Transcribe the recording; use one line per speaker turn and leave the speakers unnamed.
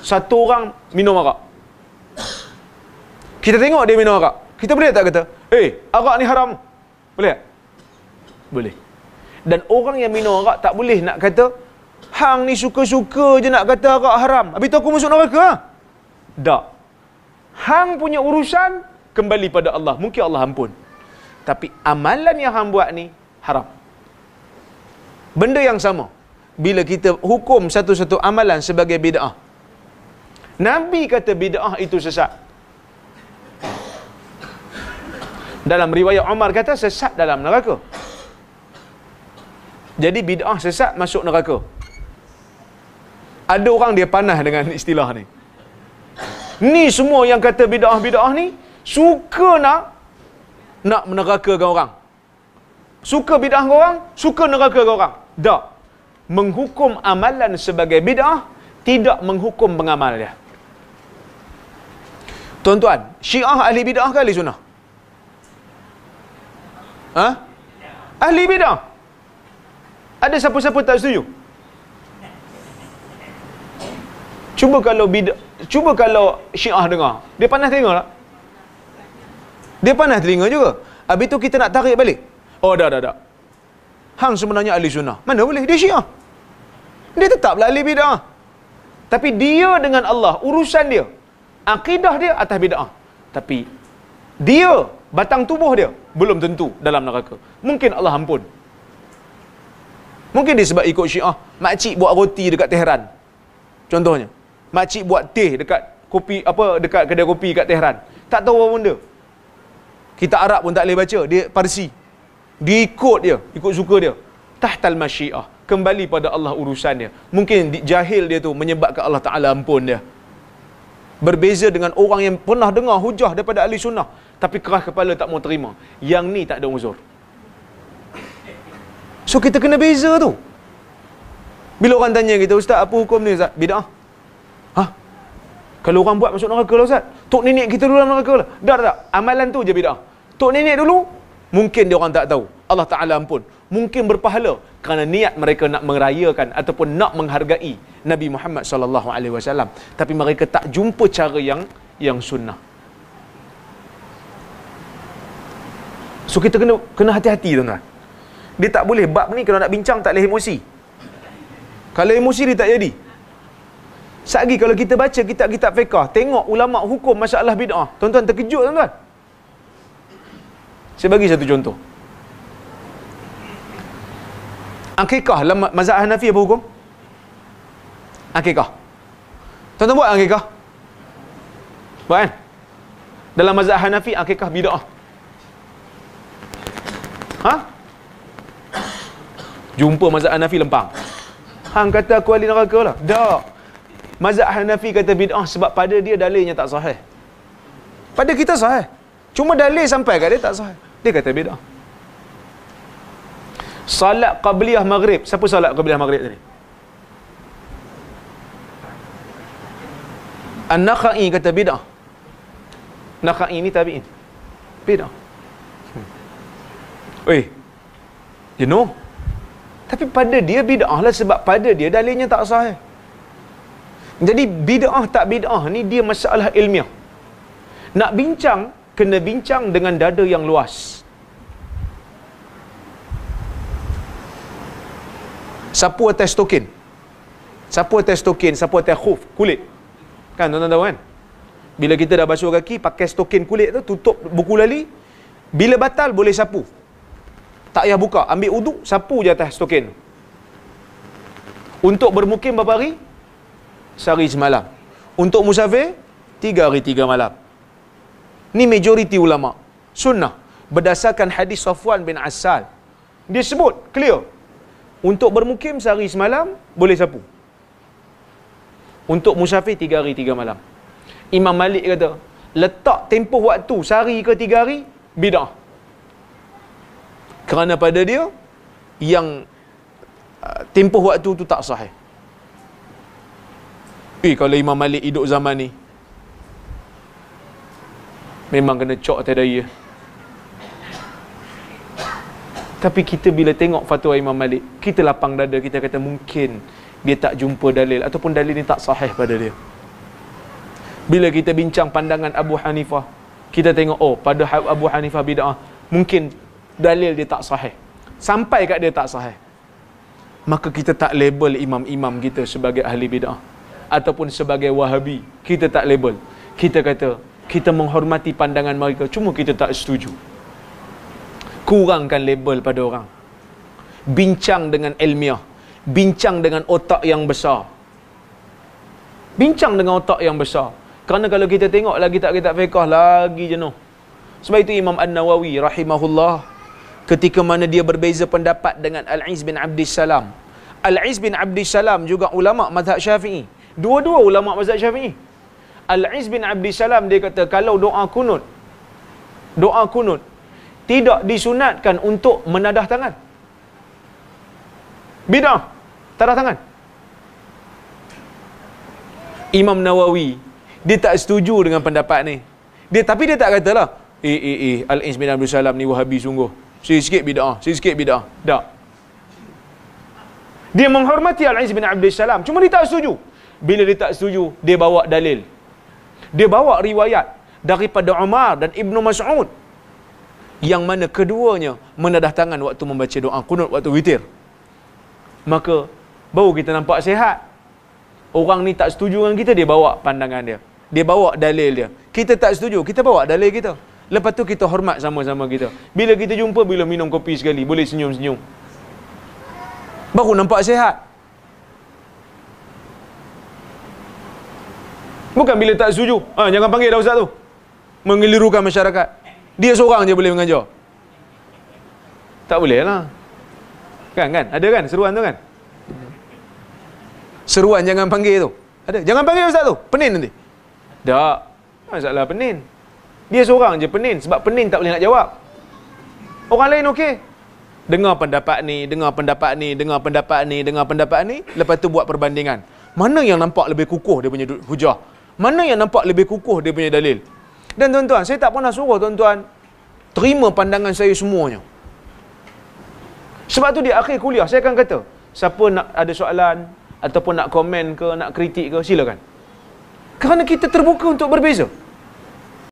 satu orang minum arak. Kita tengok dia minum arak. Kita boleh tak kata, "Eh, arak ni haram." Boleh tak? Boleh. Dan orang yang minum arak tak boleh nak kata, "Hang ni suka-suka je nak kata arak haram." Habis tu aku masuk neraka. Tak. Hang punya urusan kembali pada Allah. Mungkin Allah ampun. Tapi amalan yang hang buat ni haram. Benda yang sama. Bila kita hukum satu-satu amalan sebagai bid'ah. Nabi kata bid'ah itu sesat. Dalam riwayat Umar kata sesat dalam neraka. Jadi bid'ah sesat masuk neraka. Ada orang dia panah dengan istilah ni. Ni semua yang kata bid'ah-bid'ah ni suka nak nak menerakakan orang. Suka bid'ah orang, suka neraka ke orang. Tak. Menghukum amalan sebagai bid'ah tidak menghukum pengamal dia. Tuan-tuan, Syiah ahli bid'ah ke ahli sunnah? Ha? Ahli bid'ah. Ada siapa-siapa tak setuju? Cuba kalau bid'ah, cuba kalau Syiah dengar. Dia panas tengok tak? Dia panas telinga juga. Habis tu kita nak tarik balik. Oh, dah, dah, dah. Hang sebenarnya ahli sunnah. Mana boleh? Dia syiah. Dia tetaplah ahli bid'ah. Tapi dia dengan Allah, urusan dia. Akidah dia atas bid'ah. Tapi dia, batang tubuh dia, belum tentu dalam neraka. Mungkin Allah ampun. Mungkin dia sebab ikut syiah. Makcik buat roti dekat Tehran. Contohnya. Makcik buat teh dekat kopi apa dekat kedai kopi kat Tehran. Tak tahu apa benda. Kita Arab pun tak boleh baca. Dia Parsi. Dia ikut dia. Ikut suka dia. Tahtal masyiah. Kembali pada Allah urusan dia. Mungkin jahil dia tu menyebabkan Allah Ta'ala ampun dia. Berbeza dengan orang yang pernah dengar hujah daripada ahli sunnah. Tapi keras kepala tak mau terima. Yang ni tak ada uzur. So kita kena beza tu. Bila orang tanya kita, Ustaz apa hukum ni Ustaz? Bida'ah. Ha? Kalau orang buat masuk neraka lah Ustaz. Tok nenek kita dulu dalam neraka lah. Dah tak? Amalan tu je bida'ah. Tok nenek dulu, mungkin dia orang tak tahu. Allah Ta'ala ampun. Mungkin berpahala kerana niat mereka nak merayakan ataupun nak menghargai Nabi Muhammad sallallahu alaihi wasallam tapi mereka tak jumpa cara yang yang sunnah. So kita kena kena hati-hati tuan-tuan. Dia tak boleh bab ni kalau nak bincang tak boleh emosi. Kalau emosi dia tak jadi. Sagi kalau kita baca kitab-kitab fiqah, tengok ulama hukum masalah bid'ah. Tuan-tuan terkejut tuan-tuan. Saya bagi satu contoh. Akikah dalam mazhab Hanafi apa hukum? Akikah. Tuan-tuan buat akikah? Buat kan? Dalam mazhab Hanafi akikah bid'ah. Ha? Jumpa mazhab Hanafi lempang. Hang kata aku ahli neraka lah. Tak. Mazhab Hanafi kata bid'ah sebab pada dia dalilnya tak sahih. Pada kita sahih. Cuma dalil sampai kat dia tak sahih. Dia kata bid'ah. Salat qabliyah maghrib. Siapa salat qabliyah maghrib tadi? An-Nakhai kata bid'ah. Nakhai ni tabi'in. Bid'ah. Hmm. Oi. You know? Tapi pada dia bid'ah lah sebab pada dia dalilnya tak sahih. Jadi bid'ah tak bid'ah ni dia masalah ilmiah. Nak bincang, kena bincang dengan dada yang luas. Sapu atas token. Sapu atas token, sapu atas khuf, kulit. Kan tuan-tuan tahu kan? Bila kita dah basuh kaki, pakai stokin kulit tu, tutup buku lali. Bila batal, boleh sapu. Tak payah buka. Ambil uduk, sapu je atas stokin. Untuk bermukim berapa hari? Sehari semalam. Untuk musafir, tiga hari tiga malam. Ni majoriti ulama. Sunnah. Berdasarkan hadis Safwan bin Asal. Dia sebut, clear. Untuk bermukim sehari semalam, boleh sapu. Untuk musafir, tiga hari tiga malam. Imam Malik kata, letak tempoh waktu sehari ke tiga hari, bid'ah. Kerana pada dia, yang uh, tempoh waktu tu tak sahih. Eh, kalau Imam Malik hidup zaman ni, memang kena cok atas daya. Tapi kita bila tengok fatwa Imam Malik, kita lapang dada, kita kata mungkin dia tak jumpa dalil ataupun dalil ni tak sahih pada dia. Bila kita bincang pandangan Abu Hanifah, kita tengok oh pada Abu Hanifah bid'ah mungkin dalil dia tak sahih. Sampai kat dia tak sahih. Maka kita tak label imam-imam kita sebagai ahli bid'ah ataupun sebagai wahabi. Kita tak label. Kita kata kita menghormati pandangan mereka cuma kita tak setuju. Kurangkan label pada orang. Bincang dengan ilmiah. Bincang dengan otak yang besar. Bincang dengan otak yang besar. Kerana kalau kita tengok lagi tak kita fiqah lagi jenuh. Sebab itu Imam An-Nawawi rahimahullah ketika mana dia berbeza pendapat dengan Al-Iz bin Abdis Salam. Al-Iz bin Abdis Salam juga ulama mazhab Syafi'i. Dua-dua ulama mazhab Syafi'i. Al-Iz bin Abdis Salam dia kata kalau doa kunut doa kunut tidak disunatkan untuk menadah tangan. Bidah. Tadah tangan. Imam Nawawi dia tak setuju dengan pendapat ni. Dia tapi dia tak katalah, eh eh eh Al-Ins bin Abdul Salam ni Wahabi sungguh. Sikit-sikit bidah, sikit-sikit bidah. Tak. Dia menghormati Al-Ins bin Abdul Salam, cuma dia tak setuju. Bila dia tak setuju, dia bawa dalil. Dia bawa riwayat daripada Umar dan Ibnu Mas'ud yang mana keduanya menadah tangan waktu membaca doa kunut waktu witir. Maka baru kita nampak sihat. Orang ni tak setuju dengan kita, dia bawa pandangan dia. Dia bawa dalil dia. Kita tak setuju, kita bawa dalil kita. Lepas tu kita hormat sama-sama kita. Bila kita jumpa, bila minum kopi sekali, boleh senyum-senyum. Baru nampak sihat. Bukan bila tak setuju. Ha, jangan panggil dah ustaz tu. Mengelirukan masyarakat. Dia seorang je boleh mengajar. Tak boleh lah. Kan, kan? Ada kan seruan tu kan? Seruan jangan panggil tu. Ada. Jangan panggil ustaz tu. Penin nanti. Tak. Masalah penin. Dia seorang je penin. Sebab penin tak boleh nak jawab. Orang lain okey. Dengar pendapat ni, dengar pendapat ni, dengar pendapat ni, dengar pendapat ni. Lepas tu buat perbandingan. Mana yang nampak lebih kukuh dia punya hujah? Mana yang nampak lebih kukuh dia punya dalil? Dan tuan-tuan, saya tak pernah suruh tuan-tuan terima pandangan saya semuanya. Sebab tu di akhir kuliah saya akan kata, siapa nak ada soalan ataupun nak komen ke, nak kritik ke, silakan. Kerana kita terbuka untuk berbeza.